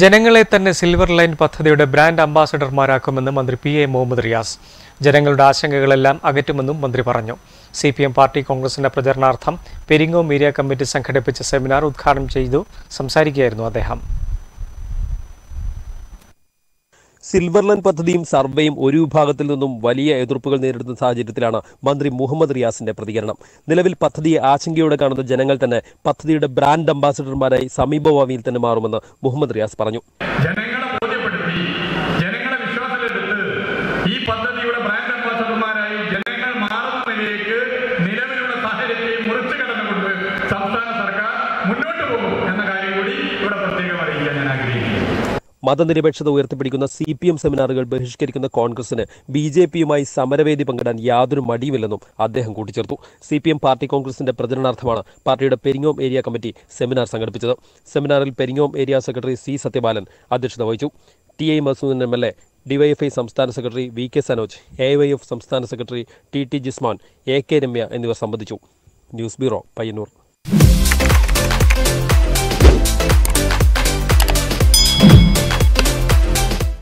ജനങ്ങളെ തന്നെ silver line പദ്ധതിയുടെ ബ്രാൻഡ് അംബാസഡർമാരാക്കുമെന്ന് മന്ത്രി പി എ മുഹമ്മദ് റിയാസ്. ജനങ്ങളുടെ ആശങ്കകളെല്ലാം അകറ്റുമെന്നും മന്ത്രി പറഞ്ഞു. സി പി എം പാർട്ടി കോൺഗ്രസിന്റെ പ്രചരണാർത്ഥം പെരിങ്ങോം ഏരിയ കമ്മിറ്റി സംഘടിപ്പിച്ച സെമിനാർ ഉദ്ഘാടനം ചെയ്തു സംസാരിക്കുകയായിരുന്നു അദ്ദേഹം. സിൽവർ ലൈൻ പദ്ധതിയും സർവേയും ഒരു വിഭാഗത്തിൽ നിന്നും വലിയ എതിർപ്പുകൾ നേരിടുന്ന സാഹചര്യത്തിലാണ് മന്ത്രി മുഹമ്മദ് റിയാസിന്റെ പ്രതികരണം. നിലവിൽ പദ്ധതിയെ ആശങ്കയോടെ കാണുന്ന ജനങ്ങൾ തന്നെ പദ്ധതിയുടെ ബ്രാൻഡ് അംബാസിഡർമാരായി സമീപഭാവിയിൽ തന്നെ മാറുമെന്ന് മുഹമ്മദ് റിയാസ് പറഞ്ഞു. മതനിരപേക്ഷത ഉയർത്തിപ്പിടിക്കുന്ന സി പി എം സെമിനാറുകൾ ബഹിഷ്കരിക്കുന്ന കോൺഗ്രസിന് ബി ജെ പിയുമായി സമരവേദി പങ്കിടാൻ യാതൊരു മടിയുമില്ലെന്നും അദ്ദേഹം കൂട്ടിച്ചേർത്തു. സി പി എം പാർട്ടി കോൺഗ്രസിന്റെ പ്രചരണാർത്ഥമാണ് പാർട്ടിയുടെ പെരിങ്ങോം ഏരിയ കമ്മിറ്റി സെമിനാർ സംഘടിപ്പിച്ചത്. സെമിനാറിൽ Peringome area secretary C Sathyapalan അധ്യക്ഷത വഹിച്ചു. T I Madhusoodanan M L A DYFI സംസ്ഥാന secretary V K Sanoj A Y F സംസ്ഥാന secretary T T Jisman A K Ramya എന്നിവർ സംബന്ധിച്ചു. News bureau Payyanur.